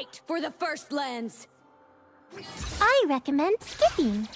Fight for the First lens! I recommend skipping.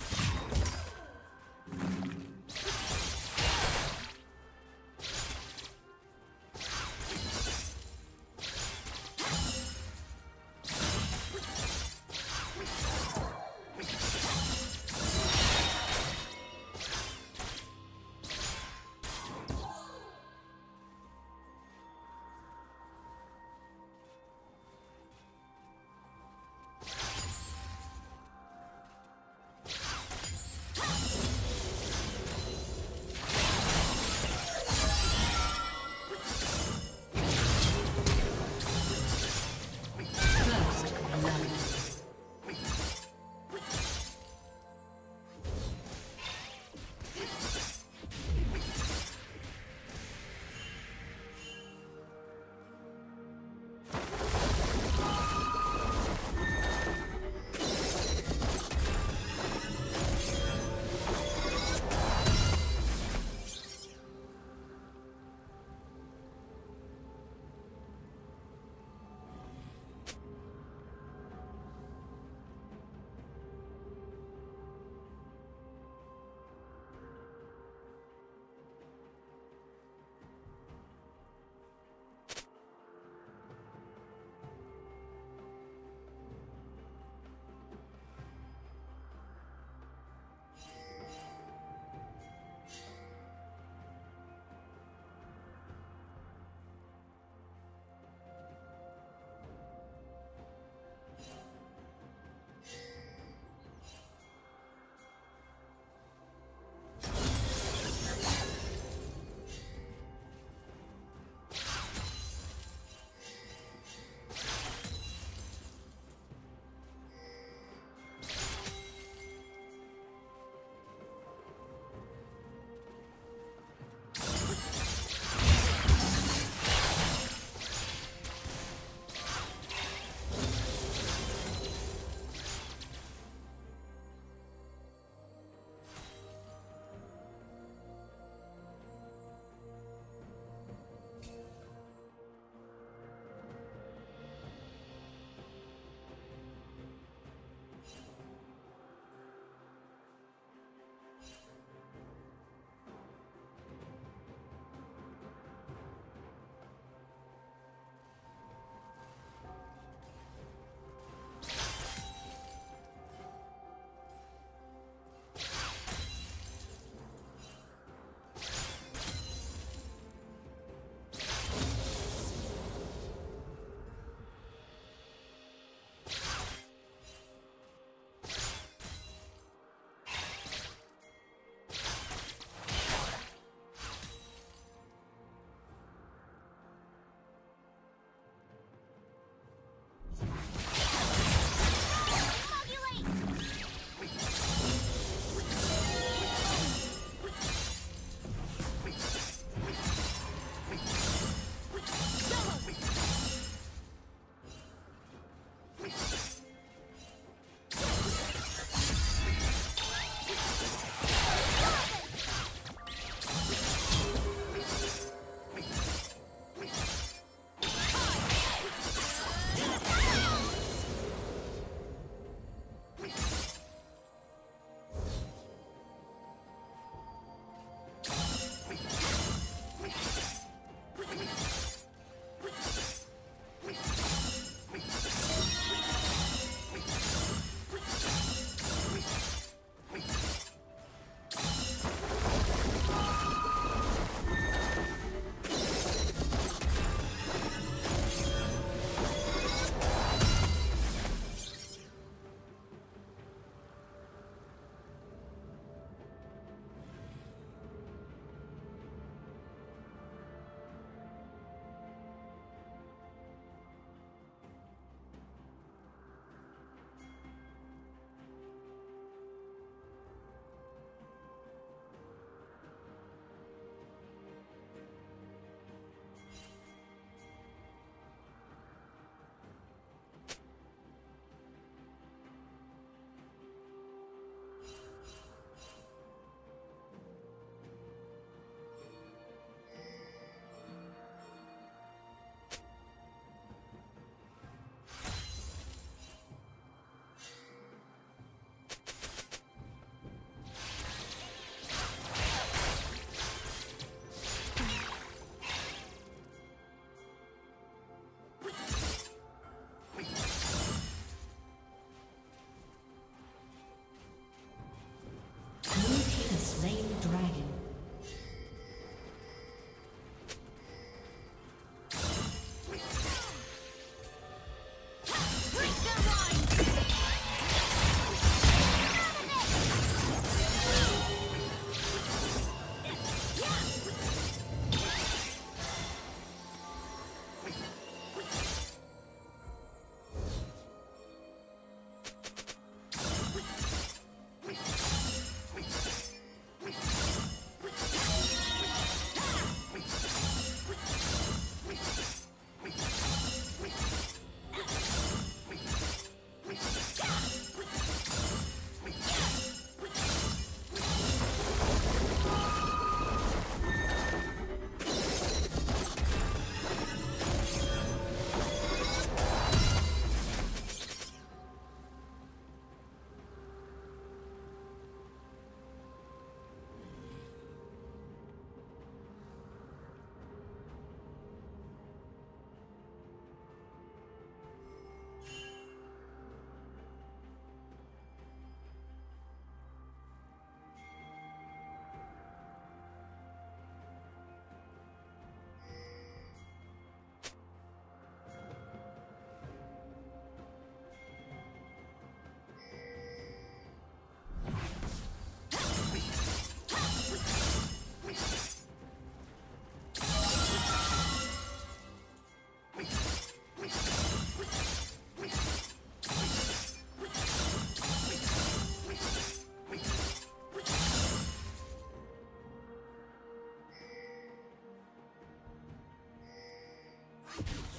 Blue team slain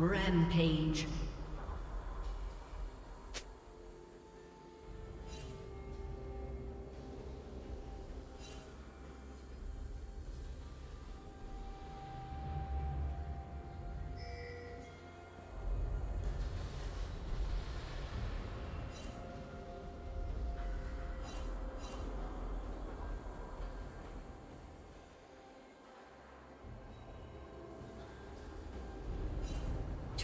Rampage.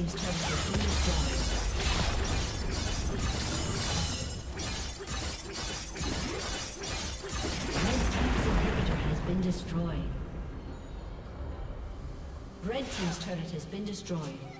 team's turret has been destroyed. been destroyed. Red Team's turret has been destroyed.